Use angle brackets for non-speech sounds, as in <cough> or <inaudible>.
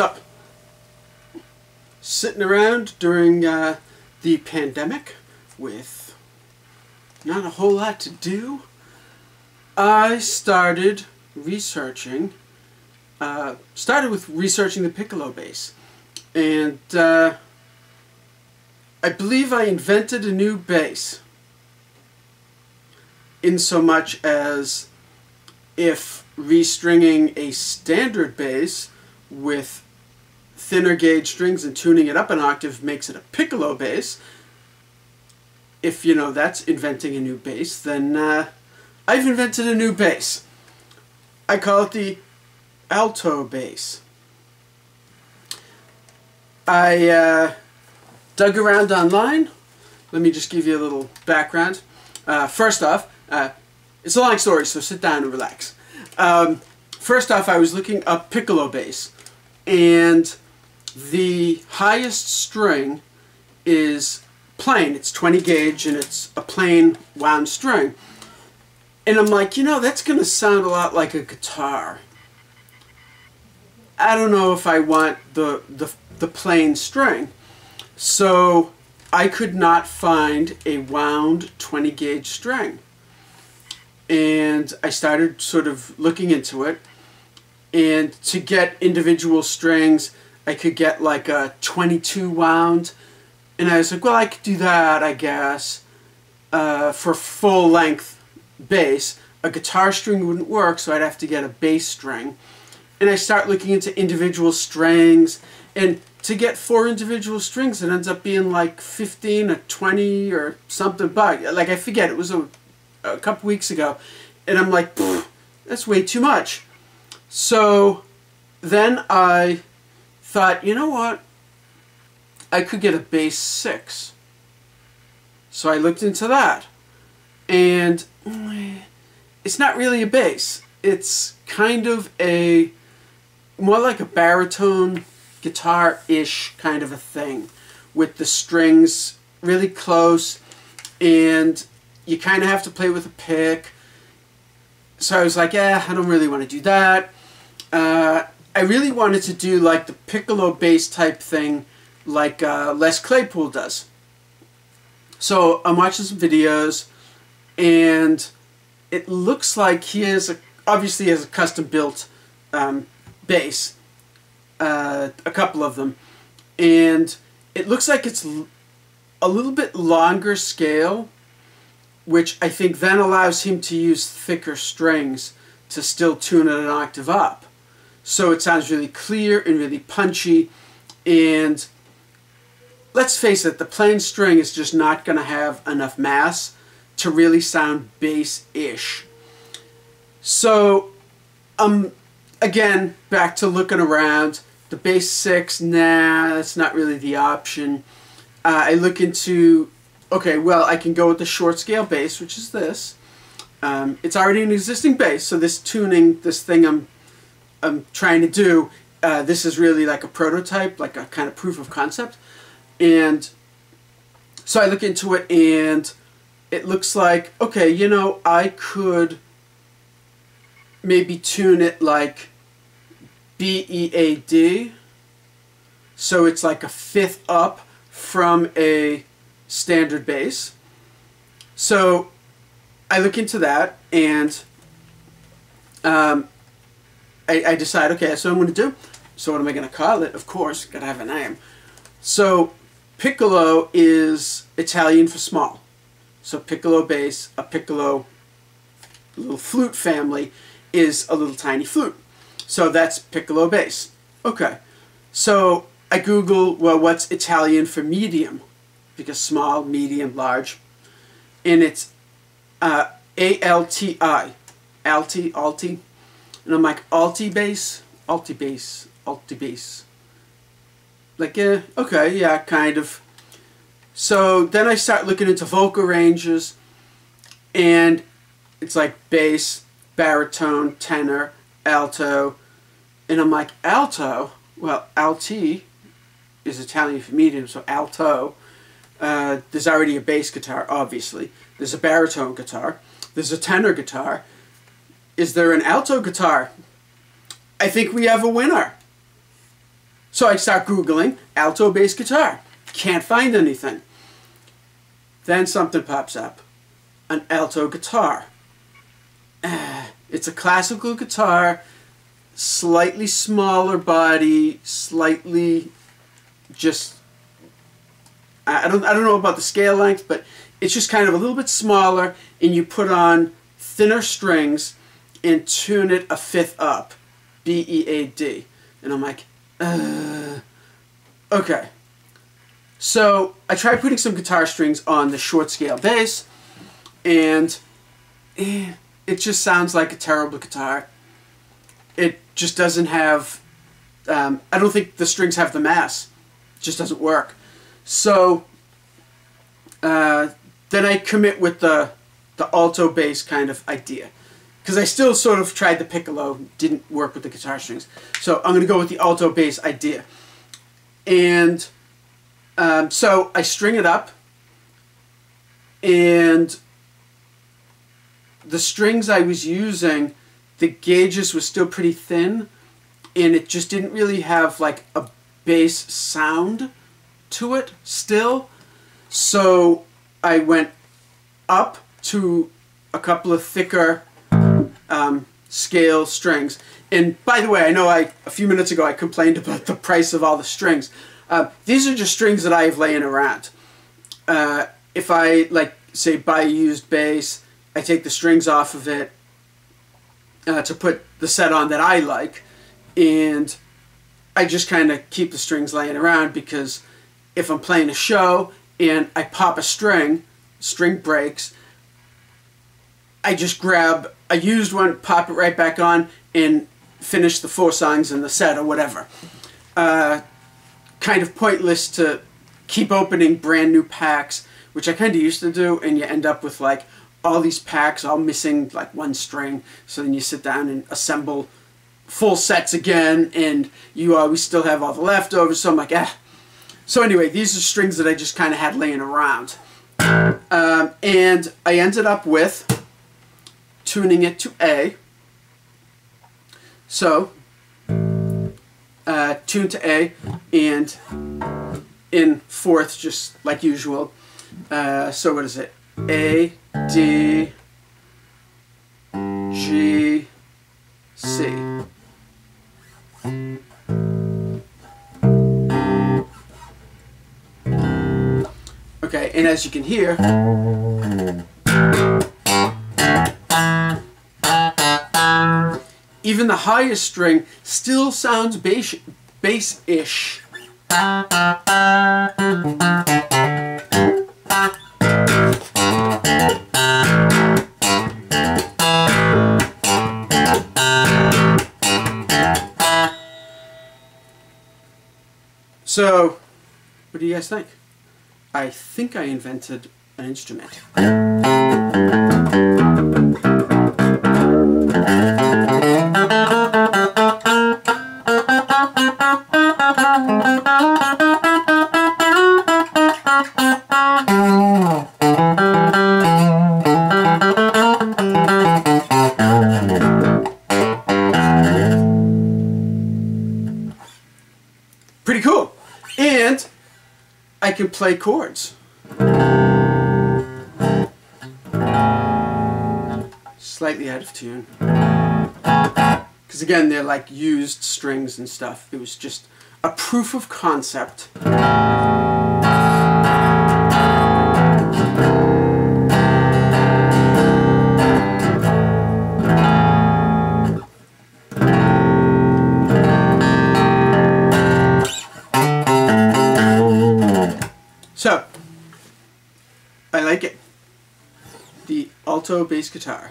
up? Sitting around during uh, the pandemic with not a whole lot to do. I started researching, uh, started with researching the piccolo bass. And uh, I believe I invented a new bass. In so much as if restringing a standard bass with thinner gauge strings and tuning it up an octave makes it a piccolo bass, if you know that's inventing a new bass, then uh, I've invented a new bass. I call it the alto bass. I uh, dug around online. Let me just give you a little background. Uh, first off, uh, it's a long story, so sit down and relax. Um, first off, I was looking up piccolo bass, and the highest string is plain. It's 20 gauge, and it's a plain wound string. And I'm like, you know, that's going to sound a lot like a guitar. I don't know if I want the, the, the plain string. So I could not find a wound 20 gauge string and I started sort of looking into it. And to get individual strings, I could get like a 22 wound. And I was like, well, I could do that, I guess. Uh, for full length bass, a guitar string wouldn't work, so I'd have to get a bass string. And I start looking into individual strings. And to get four individual strings, it ends up being like 15 or 20 or something. But, like, I forget, it was a a couple weeks ago, and I'm like, that's way too much. So then I thought, you know what? I could get a bass 6. So I looked into that. And it's not really a bass. It's kind of a more like a baritone guitar-ish kind of a thing with the strings really close and you kind of have to play with a pick. So I was like, yeah, I don't really want to do that. Uh, I really wanted to do like the piccolo bass type thing like uh, Les Claypool does. So I'm watching some videos and it looks like he has a, obviously has a custom built um, bass, uh, a couple of them, and it looks like it's a little bit longer scale which I think then allows him to use thicker strings to still tune it an octave up. So it sounds really clear and really punchy and let's face it, the plain string is just not going to have enough mass to really sound bass-ish. So, um, again, back to looking around. The bass 6, nah, that's not really the option. Uh, I look into Okay, well, I can go with the short scale bass, which is this. Um, it's already an existing bass, so this tuning, this thing I'm, I'm trying to do, uh, this is really like a prototype, like a kind of proof of concept. And so I look into it and it looks like, okay, you know, I could maybe tune it like B-E-A-D. So it's like a fifth up from a standard bass. So I look into that and um, I, I, decide, okay, that's what I'm going to do. So what am I going to call it? Of course, got to have a name. So piccolo is Italian for small. So piccolo bass, a piccolo little flute family is a little tiny flute. So that's piccolo bass. Okay. So I Google, well, what's Italian for medium? because small, medium, large. And it's uh, A-L-T-I, alti, alti. And I'm like, alti bass, alti bass, alti bass. Like, yeah, okay, yeah, kind of. So then I start looking into vocal ranges, and it's like bass, baritone, tenor, alto, and I'm like, alto? Well, alti is Italian for medium, so alto uh, there's already a bass guitar, obviously. There's a baritone guitar. There's a tenor guitar. Is there an alto guitar? I think we have a winner. So I start Googling alto bass guitar. Can't find anything. Then something pops up. An alto guitar. <sighs> It's a classical guitar, slightly smaller body, slightly just I don't I don't know about the scale length, but it's just kind of a little bit smaller and you put on thinner strings and tune it a fifth up. B E A D. And I'm like, uh, okay. So I tried putting some guitar strings on the short scale bass and eh, it just sounds like a terrible guitar. It just doesn't have, um, I don't think the strings have the mass. It just doesn't work. So uh, then I commit with the, the alto bass kind of idea. Because I still sort of tried the piccolo, didn't work with the guitar strings. So I'm going to go with the alto bass idea. And um, so I string it up and the strings I was using, the gauges were still pretty thin, and it just didn't really have like a bass sound to it still. So I went up to a couple of thicker um, scale strings. And by the way, I know I a few minutes ago I complained about the price of all the strings. Uh, these are just strings that I have laying around. Uh, if I like say buy a used bass, I take the strings off of it uh, to put the set on that I like, and I just kind of keep the strings laying around because if I'm playing a show and I pop a string, string breaks, I just grab a used one, pop it right back on, and finish the four songs in the set or whatever. Uh, kind of pointless to keep opening brand new packs, which I kind of used to do, and you end up with like all these packs all missing like one string. So then you sit down and assemble full sets again and you always still have all the leftovers. So I'm like, ah. So anyway, these are strings that I just kind of had laying around. Um, and I ended up with tuning it to A. So, uh, tune to A and in fourth, just like usual. Uh, so what is it? A, D, G, C. Okay, and as you can hear, even the highest string still sounds bass-ish. Bass So, what do you guys think? I think I invented an instrument. I can play chords. Slightly out of tune. Because again, they're like used strings and stuff. It was just a proof of concept. I like it. The alto bass guitar.